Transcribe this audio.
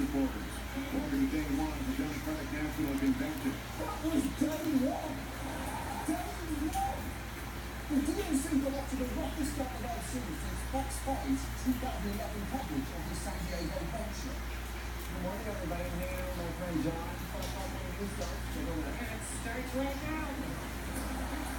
supporters. According to day one of the Democratic National Convention. That was day one. Day one. The DNC elected the roughest start of our series since Fox 5's 2011 coverage of the San Diego boat. Good morning, everybody. I'm hanging my friend John. Talk about one of his stuff. Take over. And it starts right now.